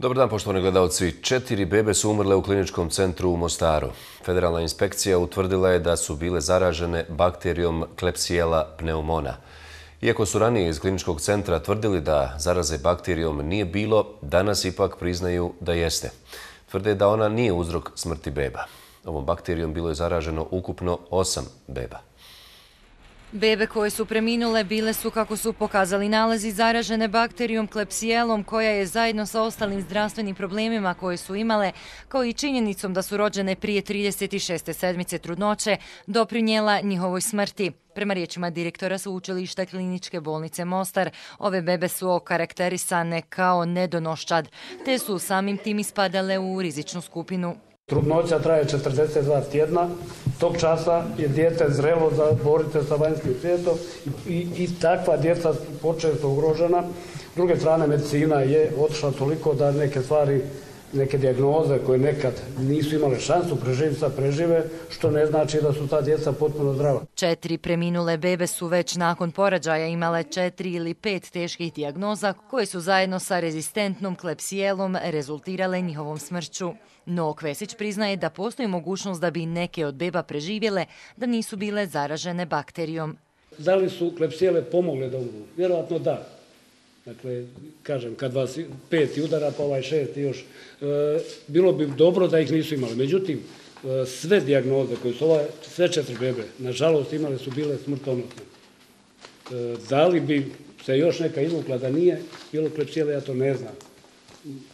Dobar dan, poštovani gledalci. Četiri bebe su umrle u kliničkom centru u Mostaru. Federalna inspekcija utvrdila je da su bile zaražene bakterijom Klebsiella pneumona. Iako su ranije iz kliničkog centra tvrdili da zaraze bakterijom nije bilo, danas ipak priznaju da jeste. Tvrde da ona nije uzrok smrti beba. Ovom bakterijom bilo je zaraženo ukupno osam beba. Bebe koje su preminule bile su, kako su pokazali nalazi, zaražene bakterijom klepsijelom koja je zajedno sa ostalim zdravstvenim problemima koje su imale, kao i činjenicom da su rođene prije 36. sedmice trudnoće, doprinjela njihovoj smrti. Prema riječima direktora su učilišta kliničke bolnice Mostar, ove bebe su okarakterisane kao nedonoščad, te su samim tim ispadale u rizičnu skupinu. Trudnoća traje 42 tjedna, tog časa je djete zrelo za borite sa vanjskim svijetom i, i takva djeca počesto ugrožena. S druge strane, medicina je otišla toliko da neke stvari neke diagnoze koje nekad nisu imale šansu preživiti, prežive, što ne znači da su ta djeca potpuno zdrava. Četiri preminule bebe su već nakon porađaja imale četiri ili pet teških diagnoza koje su zajedno sa rezistentnom klepsijelom rezultirale njihovom smrću. No, Kvesić priznaje da postoji mogućnost da bi neke od beba preživjele da nisu bile zaražene bakterijom. Da li su klepsijele pomogle da umru? Vjerovatno da. Dakle, kažem, kad vas peti udara, pa ovaj šesti još, e, bilo bi dobro da ih nisu imali. Međutim, e, sve diagnoze koje su ova, sve četiri bebe, nažalost, imale su bile smrtonosne. E, da li bi se još neka izvukla da nije bilo klepsijele, ja to ne znam.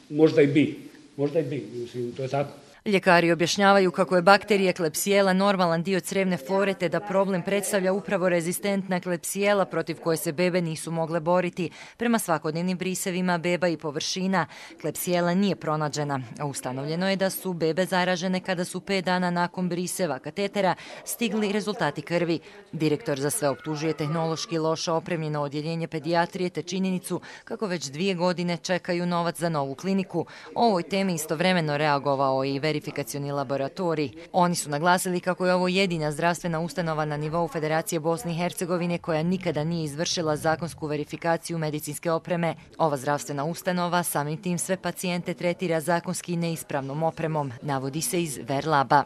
Možda i bi, možda i bi, mislim, to je tako. Ljekari objašnjavaju kako je bakterija klepsijela normalan dio crevne flore te da problem predstavlja upravo rezistentna klepsijela protiv koje se bebe nisu mogle boriti. Prema svakodnevnim brisevima beba i površina, klepsijela nije pronađena. Ustanovljeno je da su bebe zaražene kada su 5 dana nakon briseva katetera stigli rezultati krvi. Direktor za sve optužuje tehnološki loše opremljeno odjeljenje pedijatrije te činjenicu kako već dvije godine čekaju novac za novu kliniku. O ovoj temi istovremeno reagovao i veri verifikacioni laboratorij. Oni su naglasili kako je ovo jedina zdravstvena ustanova na nivou Federacije Bosne i Hercegovine koja nikada nije izvršila zakonsku verifikaciju medicinske opreme. Ova zdravstvena ustanova samim tim sve pacijente tretira zakonski neispravnom opremom, navodi se iz Verlaba.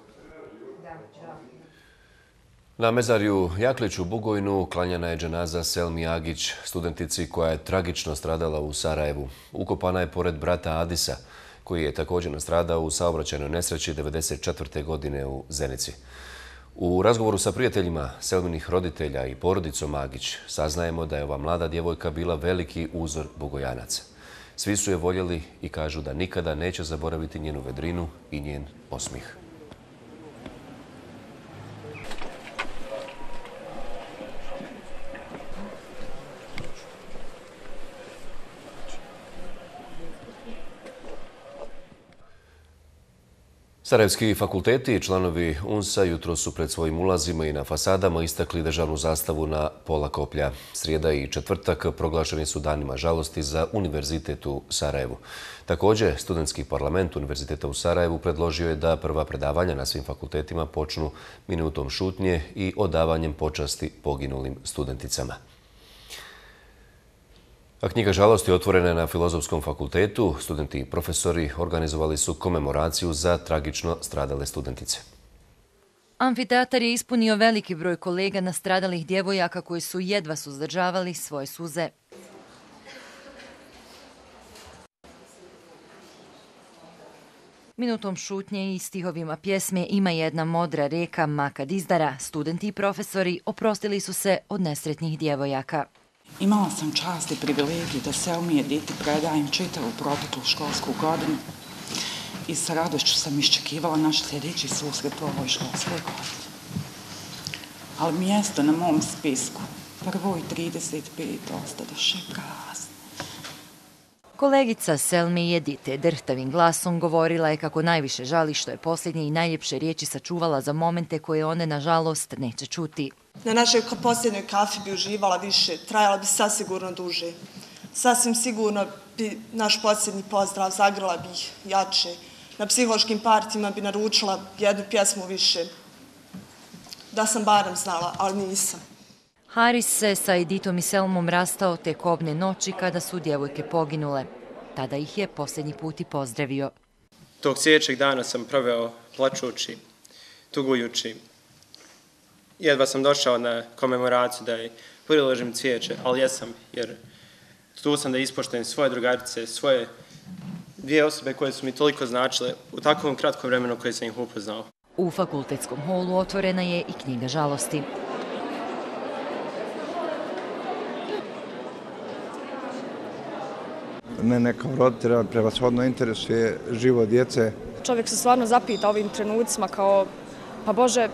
Na mezarju Jakliću Bugojnu klanjana je dženaza Selmi Agić, studentici koja je tragično stradala u Sarajevu. Ukopana je pored brata Adisa koji je također nastradao u saobraćajnoj nesreći 1994. godine u Zenici. U razgovoru sa prijateljima Selminih roditelja i porodicom Magić saznajemo da je ova mlada djevojka bila veliki uzor bogojanaca. Svi su je voljeli i kažu da nikada neće zaboraviti njenu vedrinu i njen osmih. Sarajevski fakulteti i članovi UNSA jutro su pred svojim ulazima i na fasadama istakli državnu zastavu na pola koplja. Srijeda i četvrtak proglašeni su danima žalosti za Univerzitet u Sarajevu. Također, studentski parlament Univerziteta u Sarajevu predložio je da prva predavanja na svim fakultetima počnu minutom šutnje i odavanjem počasti poginulim studenticama. A knjiga žalosti otvorena na Filozofskom fakultetu. Studenti i profesori organizovali su komemoraciju za tragično stradale studentice. Amfiteatar je ispunio veliki broj kolega nastradalih djevojaka koji su jedva suzdržavali svoje suze. Minutom šutnje i stihovima pjesme ima jedna modra reka Makad Izdara. Studenti i profesori oprostili su se od nesretnih djevojaka. Imala sam čast i privilegiju da se umije diti predajem čitavu proteklu školsku godinu i sa radošću sam iščekivala naš sljedeći susret u ovoj školskoj godini. Ali mjesto na mom spisku, prvoj 35, ostadoše prazno. Kolegica Selmi Jedite drhtavim glasom govorila je kako najviše žali što je posljednje i najljepše riječi sačuvala za momente koje one, nažalost, neće čuti. Na našoj posljednjoj kafi bi uživala više, trajala bi sasigurno duže. Sasvim sigurno bi naš posljednji pozdrav zagrala bi jače. Na psihološkim partijima bi naručila jednu pjesmu više. Da sam barem znala, ali nisam. Haris se sa Editom i Selmom rastao te kobne noći kada su djevojke poginule. Tada ih je posljednji put i pozdravio. Tog sljedećeg dana sam proveo plačući, tugujući. Jedva sam došao na komemoraciju da je priložim cvijeće, ali jesam, jer tu sam da ispoštujem svoje drugarice, svoje dvije osobe koje su mi toliko značile u takvom kratkom vremenu koje sam ih upoznao. U fakultetskom holu otvorena je i knjiga žalosti. Mene kao roditelja prevashodno interesuje živo djece. Čovjek se stvarno zapita ovim trenucima kao, pa Bože,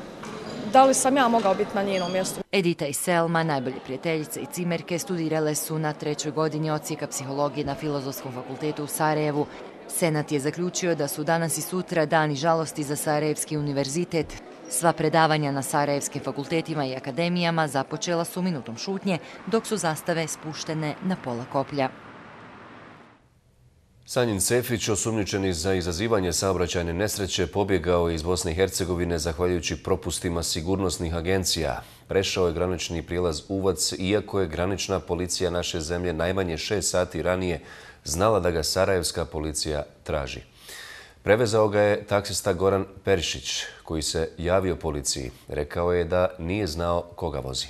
da li sam ja mogao biti na njenom mjestu? Edita i Selma, najbolje prijateljice i cimerke, studirale su na trećoj godini ocijeka psihologije na Filozofskom fakultetu u Sarajevu. Senat je zaključio da su danas i sutra dani žalosti za Sarajevski univerzitet. Sva predavanja na Sarajevskim fakultetima i akademijama započela su minutom šutnje, dok su zastave spuštene na pola koplja. Sanjin Sefić, osumničeni za izazivanje saobraćajne nesreće, pobjegao iz Bosne i Hercegovine zahvaljujući propustima sigurnosnih agencija. Prešao je granični prilaz Uvac, iako je granična policija naše zemlje najmanje šest sati ranije znala da ga Sarajevska policija traži. Prevezao ga je taksista Goran Perišić, koji se javio policiji. Rekao je da nije znao koga vozi.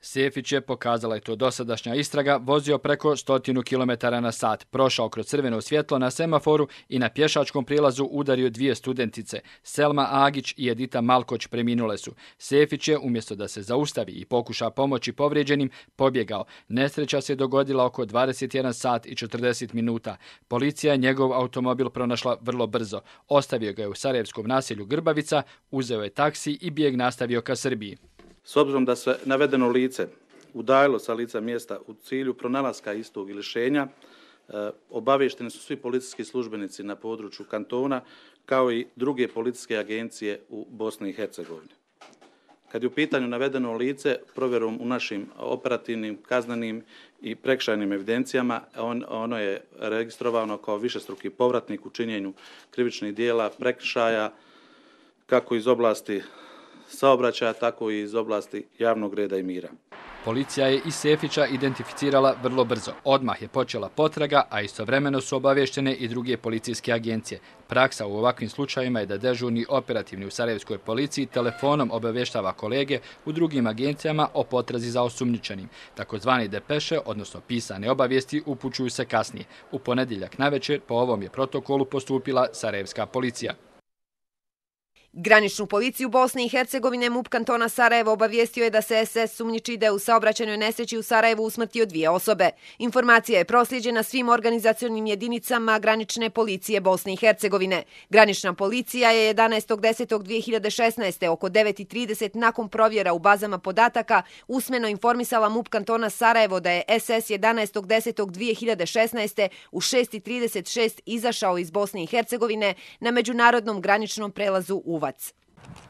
Sefić je, pokazala je to dosadašnja istraga, vozio preko 100 km na sat, prošao kroz crveno svjetlo na semaforu i na pješačkom prilazu udario dvije studentice. Selma Agić i Edita Malkoć preminule su. Sefić je, umjesto da se zaustavi i pokuša pomoći povrijeđenim, pobjegao. Nesreća se dogodila oko 21 sat i 40 minuta. Policija je njegov automobil pronašla vrlo brzo. Ostavio ga je u Sarajevskom naselju Grbavica, uzeo je taksi i bijeg nastavio ka Srbiji. S obzirom da se navedeno lice udajilo sa lica mjesta u cilju pronalaska istog ilišenja, e, obavješteni su svi policijski službenici na području kantona, kao i druge policijske agencije u Bosni i Hercegovini. Kad je u pitanju navedeno lice, provjerom u našim operativnim, kaznanim i prekšajnim evidencijama, on, ono je registrovano kao višestruki povratnik u činjenju krivičnih dijela, prekšaja, kako iz oblasti saobraćaja, tako i iz oblasti javnog reda i mira. Policija je i Sefića identificirala vrlo brzo. Odmah je počela potraga, a istovremeno su obavještene i druge policijske agencije. Praksa u ovakvim slučajima je da dežurni operativni u Sarajevskoj policiji telefonom obavještava kolege u drugim agencijama o potrazi za osumnjičenim. Takozvani depeše, odnosno pisane obavijesti, upućuju se kasnije. U ponedjeljak na večer po ovom je protokolu postupila Sarajevska policija. Graničnu policiju Bosne i Hercegovine MUP kantona Sarajevo obavijestio je da se SS sumnjiči da je u saobraćenoj nesreći u Sarajevu usmrtio dvije osobe. Informacija je proslijeđena svim organizacijonim jedinicama granične policije Bosne i Hercegovine. Granična policija je 11.10.2016. oko 9.30 nakon provjera u bazama podataka usmeno informisala MUP kantona Sarajevo da je SS 11.10.2016. u 6.36 izašao iz Bosne i Hercegovine na međunarodnom graničnom prelazu u Novac.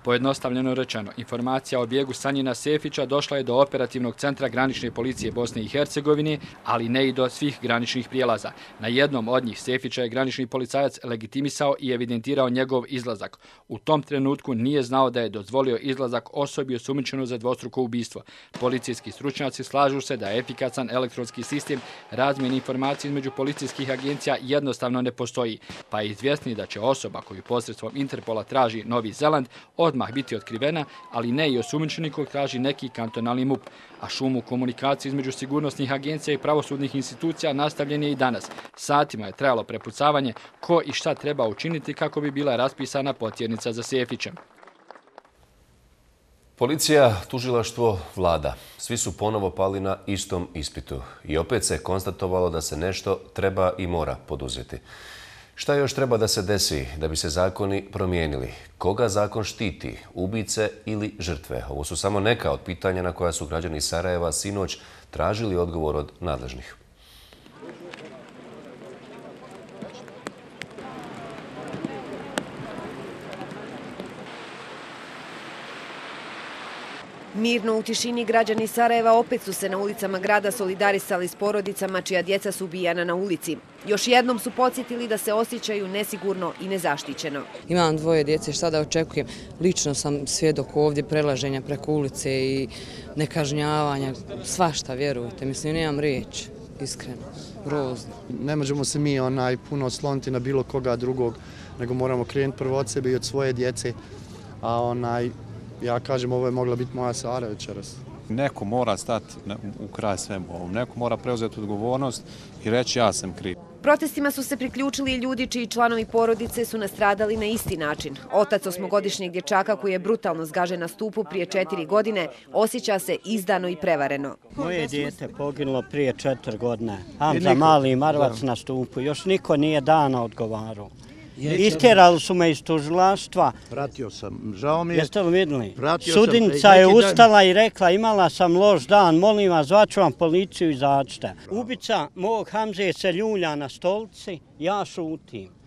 Pojednostavljeno rečeno, informacija o bijegu Sanjina Sefića došla je do operativnog centra granične policije Bosne i Hercegovine, ali ne i do svih graničnih prijelaza. Na jednom od njih Sefića je granični policajac legitimisao i evidentirao njegov izlazak. U tom trenutku nije znao da je dozvolio izlazak osobi osumičeno za dvostruko ubistvo. Policijski stručnjaci slažu se da efikacan elektronski sistem razmjeni informacije između policijskih agencija jednostavno ne postoji, pa je izvjesni da će osoba koju posredstvom Interpola traži Novi Zeland od odmah biti otkrivena, ali ne i osumničeni kog traži neki kantonalni MUP. A šumu komunikacije između sigurnosnih agencija i pravosudnih institucija nastavljen je i danas. Satima je trajalo prepucavanje ko i šta treba učiniti kako bi bila raspisana potjernica za Sefićem. Policija, tužilaštvo, vlada. Svi su ponovo pali na istom ispitu. I opet se konstatovalo da se nešto treba i mora poduzeti. Šta još treba da se desi da bi se zakoni promijenili? Koga zakon štiti? Ubice ili žrtve? Ovo su samo neka od pitanja na koja su građani Sarajeva sinoć tražili odgovor od nadležnih. Mirno u tišini građani Sarajeva opet su se na ulicama grada solidarisali s porodicama čija djeca su ubijana na ulici. Još jednom su podsjetili da se osjećaju nesigurno i nezaštićeno. Imam dvoje djece, šta da očekujem? Lično sam svjedok ovdje prelaženja preko ulice i nekažnjavanja, svašta, vjerujte. Mislim, nemam riječ, iskreno. grozno. Ne možemo se mi onaj puno osloniti na bilo koga drugog, nego moramo krenuti prvo od sebe i od svoje djece. A onaj, ja kažem, ovo je mogla biti moja Sara večeras. Neko mora stati u kraj svemu ovom, neko mora preuzeti odgovornost i reći ja sam kriv. Protestima su se priključili ljudi čiji članovi porodice su nastradali na isti način. Otac osmogodišnjeg dječaka koji je brutalno zgažen na stupu prije četiri godine osjeća se izdano i prevareno. Moje djete poginulo prije četiri godine. Hamza mali marvac na stupu. Još niko nije dana odgovarao. Istjerali su me iz tužilaštva. Pratio sam, žao mi je. Jeste li vidjeli? Sudnica je ustala i rekla imala sam loš dan, molim vas, zvaću vam policiju i začite. Ubica mog Hamze se ljulja na stolci, ja šutim.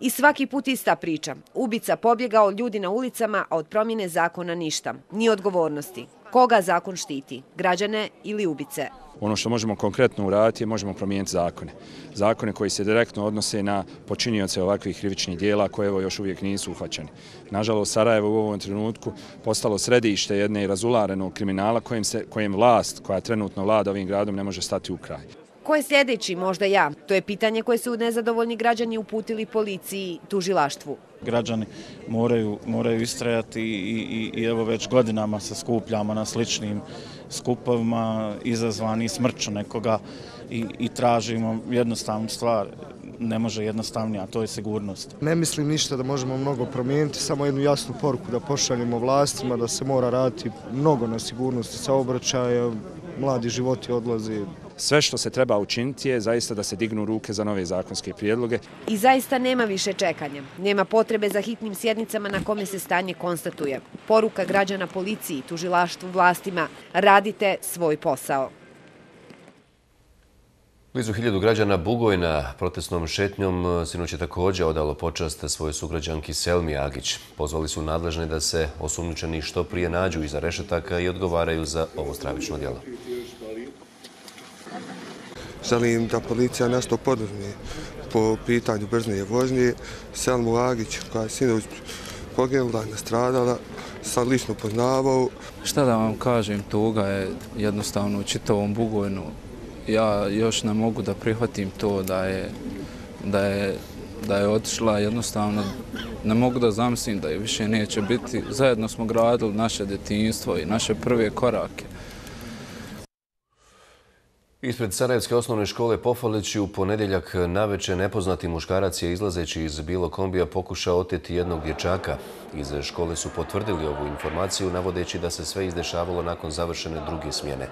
I svaki put ista priča. Ubica pobjegao ljudi na ulicama, a od promjene zakona ništa. Ni odgovornosti. Koga zakon štiti? Građane ili ubice? Ono što možemo konkretno uraditi je možemo promijeniti zakone. Zakone koji se direktno odnose na počinioce ovakvih krivičnih dijela koje evo još uvijek nisu uhvaćeni. Nažalost, Sarajevo u ovom trenutku postalo središte jedne razularenog kriminala kojim, se, kojim vlast koja trenutno vlada ovim gradom ne može stati u kraj. Ko je sljedeći, možda ja? To je pitanje koje su nezadovoljni građani uputili policiji tužilaštvu. Građani moraju, moraju istrajati i, i, i evo već godinama se skupljamo na sličnim skupovima izazvani smrću nekoga i, i tražimo jednostavnu stvar ne može jednostavnija, to je sigurnost. Ne mislim ništa da možemo mnogo promijeniti, samo jednu jasnu poruku da pošaljemo vlastima, da se mora raditi mnogo na sigurnosti saobraćaja, mladi životi odlazi. Sve što se treba učiniti je zaista da se dignu ruke za nove zakonske prijedloge. I zaista nema više čekanja. Nema potrebe za hitnim sjednicama na kome se stanje konstatuje. Poruka građana policiji, tužilaštvu, vlastima, radite svoj posao. Blizu hiljadu građana Bugojna protestnom šetnjom sinoć je također odalo počast svoje sugrađanki Selmi Agić. Pozvali su nadležne da se osumnjučeni što prije nađu iza rešetaka i odgovaraju za ovo stravično djelo. Želim da policija nešto poduzme po pitanju brzne vožnje. Selmu Agić, koja je sinoć poginula, nastradala, sam lično poznavao. Šta da vam kažem, toga je jednostavno u čitavom Bugojnu ja još ne mogu da prihvatim to da je da je da je otišla jednostavno ne mogu da zamislim da je više neće biti zajedno smo gradili naše detinjstvo i naše prve korake Ispred Sarajevske osnovne škole Pofalići u ponedjeljak naveče nepoznati muškarac je izlazeći iz bilo kombija pokušao oteti jednog dječaka. Iz škole su potvrdili ovu informaciju navodeći da se sve izdešavalo nakon završene druge smjene.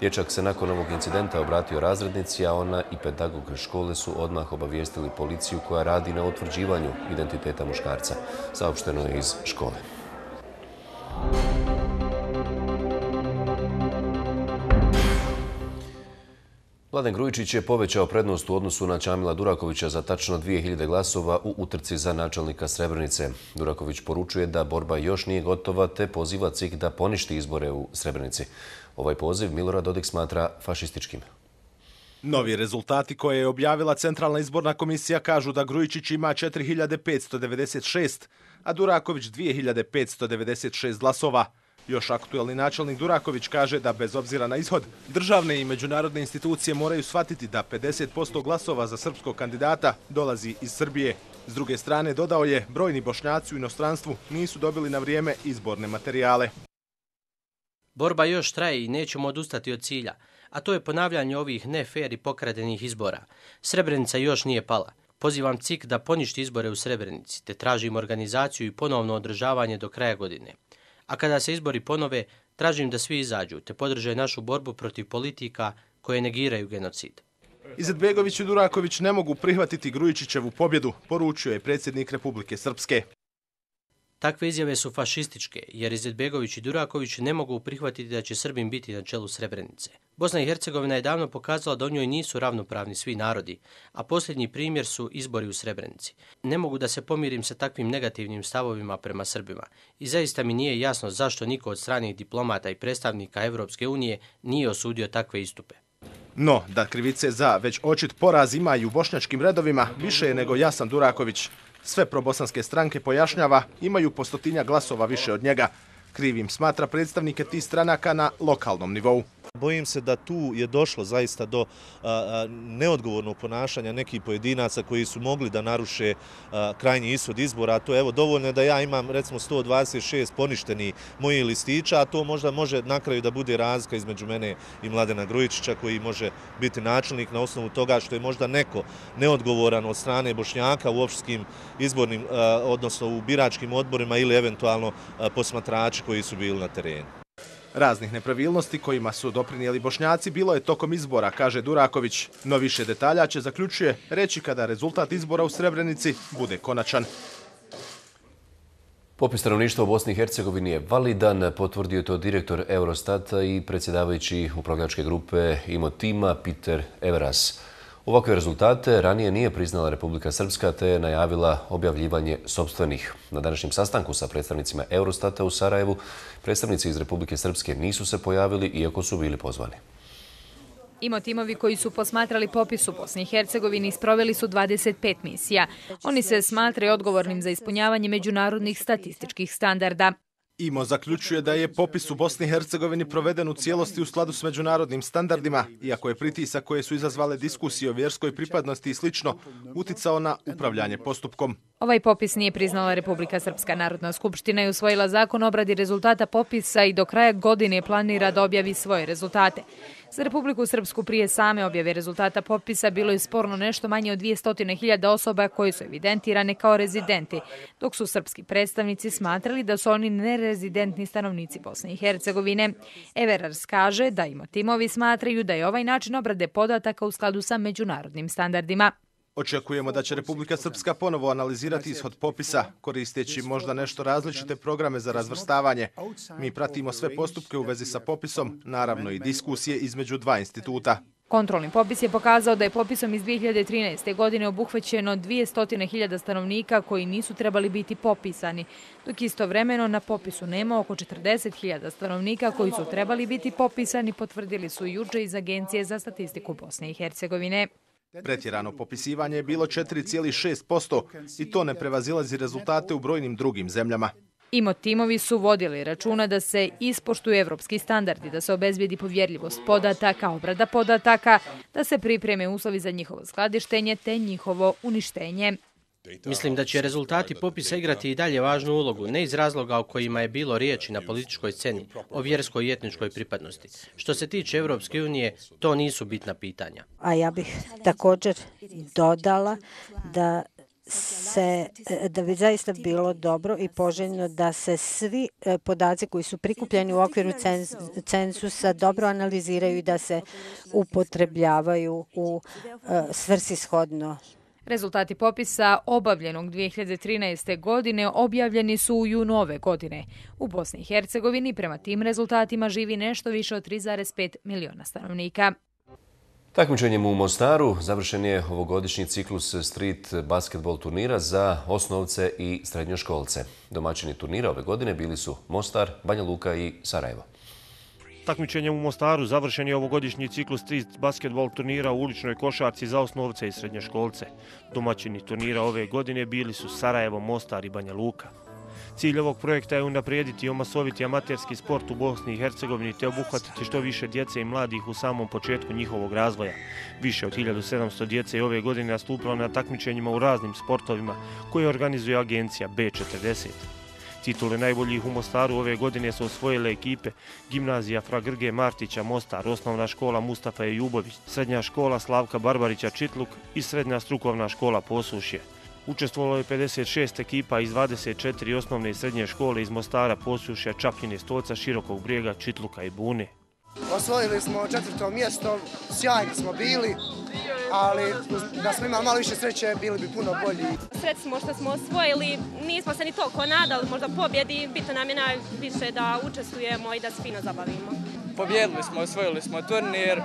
Dječak se nakon ovog incidenta obratio razrednici, a ona i pedagog škole su odmah obavijestili policiju koja radi na utvrđivanju identiteta muškarca. Saopšteno je iz škole. Vladen Grujičić je povećao prednost u odnosu na Čamila Durakovića za tačno 2000 glasova u utrci za načelnika Srebrnice. Duraković poručuje da borba još nije gotova te poziva CIK da poništi izbore u Srebrnici. Ovaj poziv Milorad Dodik smatra fašističkim. Novi rezultati koje je objavila Centralna izborna komisija kažu da Grujičić ima 4596, a Duraković 2596 glasova. Još aktuelni načelnik Duraković kaže da bez obzira na ishod, državne i međunarodne institucije moraju shvatiti da 50% glasova za srpskog kandidata dolazi iz Srbije. S druge strane, dodao je, brojni bošnjaci u inostranstvu nisu dobili na vrijeme izborne materijale. Borba još traje i nećemo odustati od cilja, a to je ponavljanje ovih nefer i pokradenih izbora. Srebrenica još nije pala. Pozivam CIK da poništi izbore u Srebrenici, te tražim organizaciju i ponovno održavanje do kraja godine. A kada se izbori ponove, tražim da svi izađu, te podrže našu borbu protiv politika koje negiraju genocid. Izetbegović i Duraković ne mogu prihvatiti Grujičićevu pobjedu, poručio je predsjednik Republike Srpske. Takve izjave su fašističke, jer Izetbegović i Duraković ne mogu prihvatiti da će Srbim biti na čelu Srebrenice. Bosna i Hercegovina je davno pokazala da u njoj nisu ravnopravni svi narodi, a posljednji primjer su izbori u Srebrenici. Ne mogu da se pomirim sa takvim negativnim stavovima prema Srbima i zaista mi nije jasno zašto niko od stranih diplomata i predstavnika Evropske unije nije osudio takve istupe. No, da krivice za već očit poraz imaju u bošnjačkim redovima, više je nego Jasan Duraković. Sve probosanske stranke pojašnjava imaju postotinja glasova više od njega. Krivim smatra predstavnike tih stranaka na lokalnom nivou. Bojim se da tu je došlo zaista do neodgovornog ponašanja nekih pojedinaca koji su mogli da naruše krajnji ishod izbora. A to evo dovoljno je da ja imam recimo 126 poništeni moji listića, a to možda može na kraju da bude razlika između mene i Mladena Grujičića koji može biti načelnik na osnovu toga što je možda neko neodgovoran od strane Bošnjaka u opštskim izbornim, odnosno u biračkim odborima ili eventualno posmatrači koji su bili na terenu. Raznih nepravilnosti kojima su doprinijeli bošnjaci bilo je tokom izbora, kaže Duraković. No više detalja će zaključuje reći kada rezultat izbora u Srebrenici bude konačan. Popis stanovništva u Bosni i Hercegovini je validan, potvrdio to direktor Eurostata i predsjedavajući upravljačke grupe Imotima Peter Everas. Ovakve rezultate ranije nije priznala Republika Srpska te je najavila objavljivanje sobstvenih. Na današnjem sastanku sa predstavnicima Eurostata u Sarajevu predstavnici iz Republike Srpske nisu se pojavili iako su bili pozvani. Imo timovi koji su posmatrali popis u Bosni i Hercegovini isproveli su 25 misija. Oni se smatraju odgovornim za ispunjavanje međunarodnih statističkih standarda. IMO zaključuje da je popis u Bosni i Hercegovini proveden u cijelosti u skladu s međunarodnim standardima, iako je pritisak koje su izazvale diskusije o vjerskoj pripadnosti i slično uticao na upravljanje postupkom. Ovaj popis nije priznala Republika Srpska narodna skupština i usvojila zakon obradi rezultata popisa i do kraja godine planira da objavi svoje rezultate. Za Republiku Srpsku prije same objave rezultata popisa bilo je sporno nešto manje od 200.000 osoba koji su evidentirane kao rezidenti, dok su srpski predstavnici smatrali da su oni nerezidentni stanovnici Bosne i Hercegovine. Everars kaže da ima timovi smatraju da je ovaj način obrade podataka u skladu sa međunarodnim standardima. Očekujemo da će Republika Srpska ponovo analizirati ishod popisa, koristeći možda nešto različite programe za razvrstavanje. Mi pratimo sve postupke u vezi sa popisom, naravno i diskusije između dva instituta. Kontrolni popis je pokazao da je popisom iz 2013. godine obuhvaćeno 200.000 stanovnika koji nisu trebali biti popisani, dok istovremeno na popisu nema oko 40.000 stanovnika koji su trebali biti popisani, potvrdili su juče iz Agencije za statistiku Bosne i Hercegovine. Pretjerano popisivanje je bilo 4,6% i to ne prevazilazi rezultate u brojnim drugim zemljama. Imo timovi su vodili računa da se ispoštuju evropski standardi, da se obezbijedi povjerljivost podataka, obrada podataka, da se pripreme uslovi za njihovo skladištenje te njihovo uništenje. Mislim da će rezultati popisa igrati i dalje važnu ulogu, ne iz razloga o kojima je bilo riječi na političkoj sceni, o vjerskoj i etničkoj pripadnosti. Što se tiče Evropske unije, to nisu bitna pitanja. A ja bih također dodala da se, da bi zaista bilo dobro i poželjno da se svi e, podaci koji su prikupljeni u okviru censusa dobro analiziraju i da se upotrebljavaju u e, svrsishodno Rezultati popisa obavljenog 2013. godine objavljeni su u junu ove godine. U Bosni i Hercegovini prema tim rezultatima živi nešto više od 3,5 miliona stanovnika. Takmičenjem u Mostaru završen je ovogodišnji ciklus street basketbol turnira za osnovce i srednjoškolce. Domaćini turnira ove godine bili su Mostar, Banja Luka i Sarajevo. Takmičenjem u Mostaru završen je ovogodišnji ciklus street basketbol turnira u uličnoj košarci za osnovce i srednjoškolce. Domaćini turnira ove godine bili su Sarajevo, Mostar i Banja Luka. Cilj ovog projekta je unaprijediti i omasoviti amaterski sport u Bosni i Hercegovini te obuhvatiti što više djece i mladih u samom početku njihovog razvoja. Više od 1700 djece je ove godine nastupilo na takmičenjima u raznim sportovima koje organizuje agencija B40. Titule najboljih u Mostaru ove godine su osvojile ekipe Gimnazija Fra Grge Martića Mostar, Osnovna škola Mustafa Jubović, Srednja škola Slavka Barbarića Čitluk i Srednja strukovna škola Posušje. Učestvovalo je 56 ekipa iz 24 osnovne i srednje škole iz Mostara, Posušja, Čapljine, Stoca, Širokog brijega, Čitluka i Bune. Osvojili smo četvrto mjesto, sjajni smo bili, ali da smo imali malo više sreće, bili bi puno bolji. Sreći smo što smo osvojili, nismo se ni toliko nadali, možda pobjedi, bitno nam je najviše da učestvujemo i da se fino zabavimo. Pobjedili smo, osvojili smo turnir,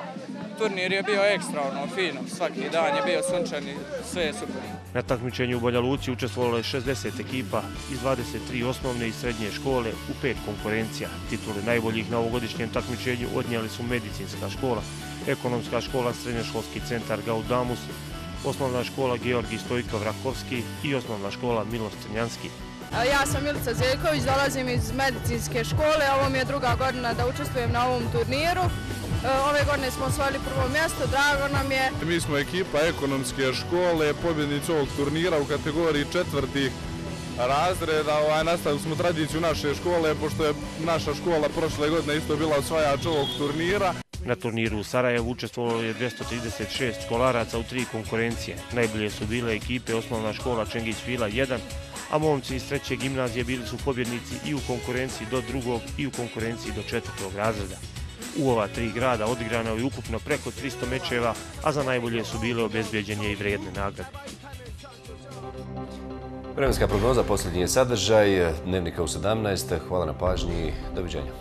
turnir je bio ekstra, ono, fino, svaki dan je bio sunčan i sve je super. Na takmičenju u Banja Luci učestvovalo je 60 ekipa iz 23 osnovne i srednje škole u pet konkurencija. Titule najboljih na ovogodišnjem takmičenju odnijeli su medicinska škola, ekonomska škola, srednjoškolski centar Gaudamus, osnovna škola Georgi Stojkov Rakovski i osnovna škola Miloš Crnjanski. Ja sam Milica Zeljković, dolazim iz medicinske škole, ovo mi je druga godina da učestvujem na ovom turniru ove godine smo osvojili prvo mjesto, drago nam je. Mi smo ekipa ekonomske škole, pobjednici ovog turnira u kategoriji četvrtih razreda. Ovaj, nastavili smo tradiciju naše škole, pošto je naša škola prošle godine isto bila osvajač ovog turnira. Na turniru u Sarajevu učestvovalo je 236 školaraca u tri konkurencije. Najbolje su bile ekipe osnovna škola Čengić Vila 1, a momci iz treće gimnazije bili su pobjednici i u konkurenciji do drugog i u konkurenciji do četvrtog razreda. U ova tri grada odigrano je ukupno preko 300 mečeva, a za najbolje su bile obezbjeđenje i vredne nagrade. Vremenska prognoza, posljednji je sadržaj, dnevnika u 17. Hvala na pažnji, doviđenja.